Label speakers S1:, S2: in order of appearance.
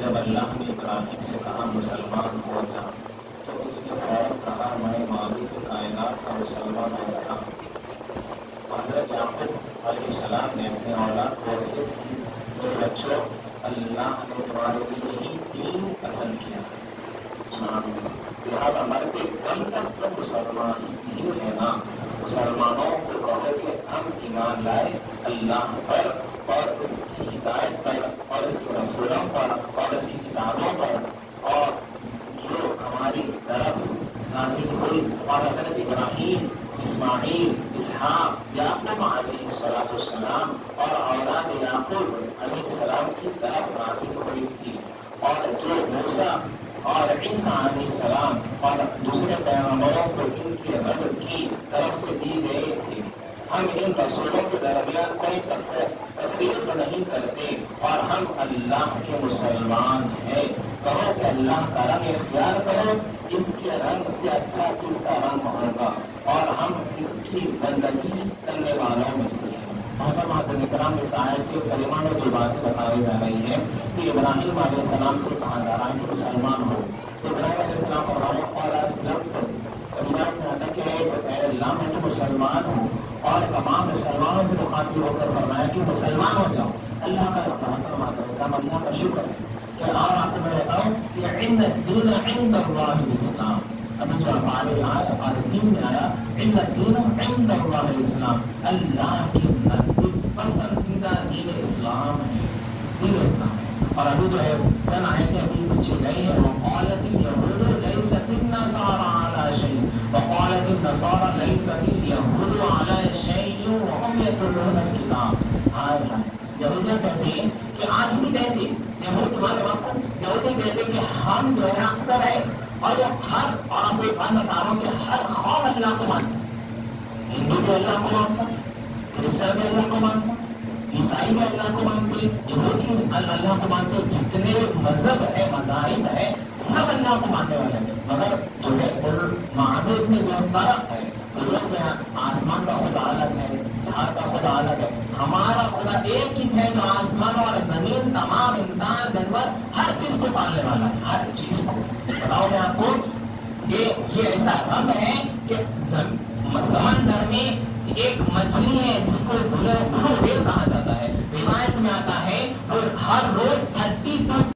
S1: جب اللہ نے ابراہیم سے کہا مسلمان ہو جا، تو اس نے فوراً کہا میں معروف کائنات کا مسلمان ہو رہا حضرت یعقوب علیہ السلام نے اپنے اولاد کو ایسے کی میرے بچوں، اللہ نے تمہارے لیے یہی دین پسند کیا۔ لہٰذا مرتے دم تک تو مسلمان ہی ہے نا مسلمانوں کو کہو کہ ہم ایمان لائے، اللہ پر اور اس کی ہدایت پر۔ اور اس کے رسولوں پر اور اس کی کتابوں پر اور جو ہماری طرف نازل ہوئی اور حضرت ابراہیم، اسماعیل، اسحاق یعقوب علیہ السلام السلام اور اولاد یعقوب علیہ السلام کی طرف نازل ہوئی تھی اور جو موسا اور عیسیٰ علیہ السلام اور دوسرے پیغمبروں کو ان کے رب کی طرف سے دی گئی تھی ہم ان رسولوں کے درمیان کوئی تفریح نہیں کرتے اور ہم اللہ کے مسلمان ہیں کہو کہ اللہ کا رنگ اختیار کرو اس کے رنگ سے اچھا کس کا رنگ ہوگا؟ اور ہم اس کی بندگی کرنے والوں میں سے ہیں۔ محترم کرام اس آیت کے کلمہ میں جو باتیں بتائی جا رہی ہے کہ ابراہیم علیہ السلام سے کہا جا رہا ہے کہ مسلمان ہو۔ ابراہیم علیہ السلام اور اسلم تو کلمہ میں کہ اے اللہ میں تو مسلمان ہوں۔ اور تمام مسلمانوں سے مخاطب ہو کر فرمایا کہ مسلمان ہو جاؤ۔ اللہ کا فرماتا ہے اللہ کا شکر ہے کہ اور آپ کو میں بتاؤں کہ عند الدین عند اللہ الاسلام. ابھی جو ہمارے آیا ہمارے دین میں آیا، عند الدین عند اللہ الاسلام. اللہ کی نزدیک پسندیدہ دین اسلام ہے، دین اسلام ہے۔ اور ابھی جو ہے، چند آیتیں ابھی پیچھے گئی ہیں، وقالت اليهود ليست النصارى على شيء۔ وقالت النصارى ليست اليهود على شيء وهم يتلون الكتاب۔ ہائے ہائے یہودیاں کہتے ہیں کہ آج بھی کہتے ہیں یہود تمہارے وقت یہودی کہتے ہیں کہ ہم جو ہے اختر ہے اور وہ ہر اور آپ کو بات بتا رہا ہوں کہ ہر خوف اللہ کو مانتا ہندو بھی اللہ کو مانتا کرسچن بھی اللہ کو مانتا عیسائی بھی اللہ کو مانتے یہودی اللہ کو مانتے جتنے مذہب ہے، مذاہب ہے، سب اللہ کو ماننے والے ہیں۔ مگر جو ہے معبود میں جو فرق ہے لوگ آسمان کا خدا الگ ہے، جہاں کا خدا الگ ہے۔ ہمارا ایک ہی ہے جو آسمان اور زمین تمام انسان جانور ہر چیز کو پالنے والا ہے، ہر چیز کو۔ بتاؤ میں آپ کو یہ ایسا رب ہے کہ سمندر میں ایک مچھلی ہے جس کو